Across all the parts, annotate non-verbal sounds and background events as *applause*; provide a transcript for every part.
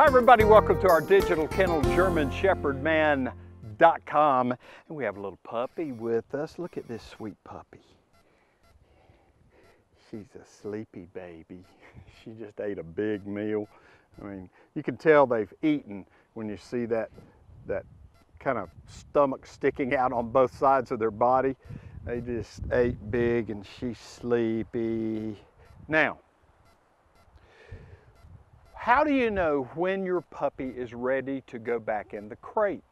Hi everybody, welcome to our digital kennel, GermanShepherdMan.com. And we have a little puppy with us. Look at this sweet puppy. She's a sleepy baby. *laughs* She just ate a big meal. I mean, you can tell they've eaten when you see that, that kind of stomach sticking out on both sides of their body. They just ate big and she's sleepy. Now, how do you know when your puppy is ready to go back in the crate?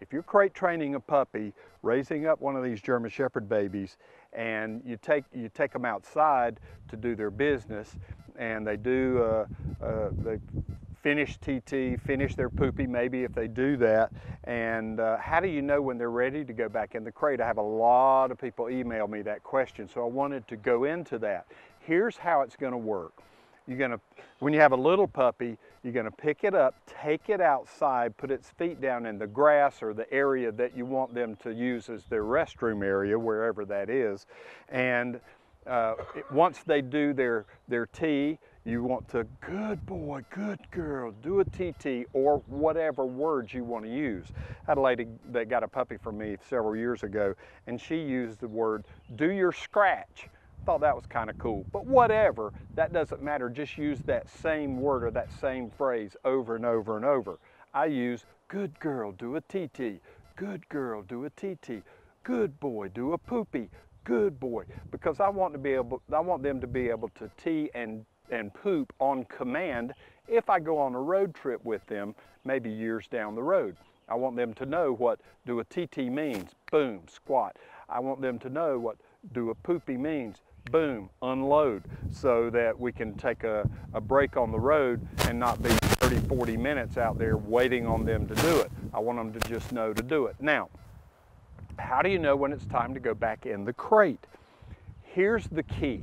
If you're crate training a puppy, raising up one of these German Shepherd babies, and you take you take them outside to do their business, and they do uh, uh, they finish TT, finish their poopy, maybe if they do that. And uh, how do you know when they're ready to go back in the crate? I have a lot of people email me that question, so I wanted to go into that. Here's how it's going to work. You're gonna, when you have a little puppy, you're gonna pick it up, take it outside, put its feet down in the grass or the area that you want them to use as their restroom area, wherever that is. And uh, once they do their, their tea, you want to, good boy, good girl, do a TT or whatever words you want to use. I had a lady that got a puppy from me several years ago and she used the word, do your scratch. Thought that was kind of cool, but whatever, that doesn't matter. Just use that same word or that same phrase over and over and over. I use good girl, do a TT. Good girl, do a TT. Good boy, do a poopy. Good boy, because I want to be able, I want them to be able to tee and and poop on command if I go on a road trip with them, maybe years down the road. I want them to know what do a TT means, boom, squat. I want them to know what do a poopy means, boom, unload, so that we can take a, a break on the road and not be 30, 40 minutes out there waiting on them to do it. I want them to just know to do it. Now, how do you know when it's time to go back in the crate? Here's the key.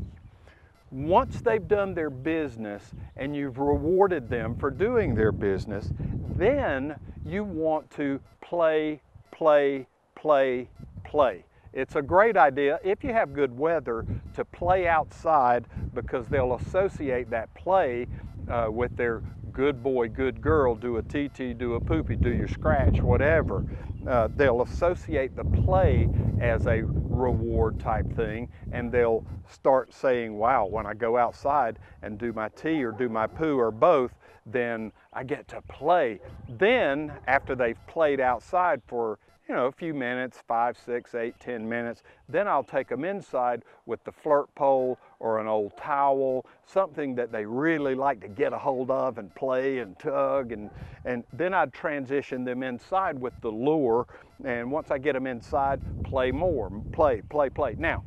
Once they've done their business and you've rewarded them for doing their business, then you want to play, play, play, play. It's a great idea if you have good weather to play outside because they'll associate that play uh, with their good boy, good girl, do a TT, do a poopy, do your scratch, whatever. Uh, they'll associate the play as a reward type thing and they'll start saying, wow, when I go outside and do my tea or do my poo or both, then I get to play. Then, after they've played outside for you know, a few minutes, five, six, eight, ten minutes. Then I'll take them inside with the flirt pole or an old towel, something that they really like to get a hold of and play and tug. And, and then I'd transition them inside with the lure. And once I get them inside, play more, play, play, play. Now,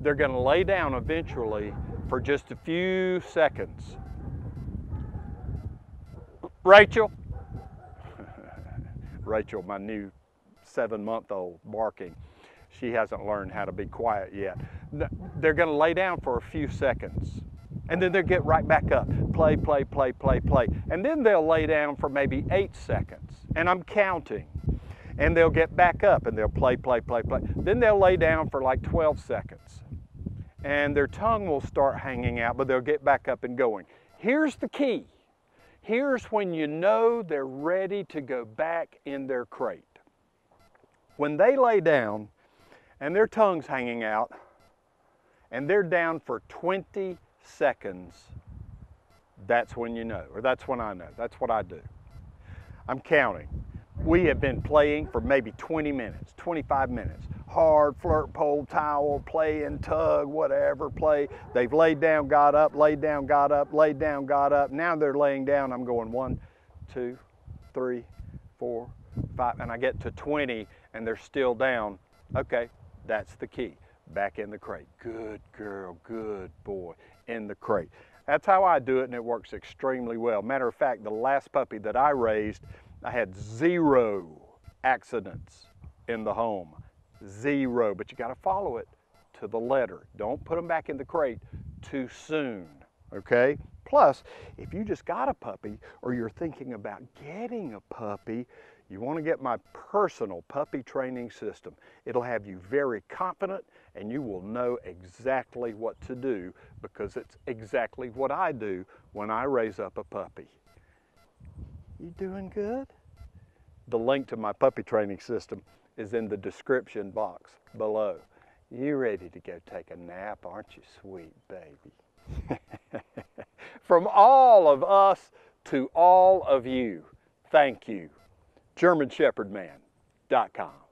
they're gonna lay down eventually for just a few seconds. Rachel, *laughs* Rachel, my new seven month old barking. She hasn't learned how to be quiet yet. They're going to lay down for a few seconds and then they'll get right back up. Play, play, play, play, play. And then they'll lay down for maybe eight seconds. And I'm counting. And they'll get back up and they'll play, play, play, play. Then they'll lay down for like 12 seconds. And their tongue will start hanging out, but they'll get back up and going. Here's the key. Here's when you know they're ready to go back in their crate. When they lay down and their tongue's hanging out and they're down for 20 seconds, that's when you know, or that's when I know. That's what I do. I'm counting. We have been playing for maybe 20 minutes, 25 minutes. Hard, flirt, pole, towel, play and tug, whatever, play. They've laid down, got up, laid down, got up, laid down, got up. Now they're laying down. I'm going one, two, three, four, five, and I get to 20 and they're still down, okay, that's the key. Back in the crate. Good girl, good boy, in the crate. That's how I do it, and it works extremely well. Matter of fact, the last puppy that I raised, I had zero accidents in the home. Zero, but you got to follow it to the letter. Don't put them back in the crate too soon, okay? Plus, if you just got a puppy or you're thinking about getting a puppy, you want to get my personal puppy training system. It'll have you very confident and you will know exactly what to do because it's exactly what I do when I raise up a puppy. You doing good? The link to my puppy training system is in the description box below. You ready to go take a nap, aren't you, sweet baby? *laughs* From all of us to all of you, thank you. GermanShepherdMan.com.